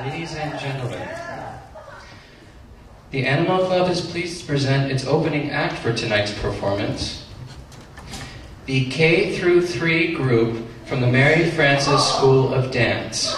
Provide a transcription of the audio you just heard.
Ladies and gentlemen, the Animal Club is pleased to present its opening act for tonight's performance. The K through 3 group from the Mary Frances School of Dance.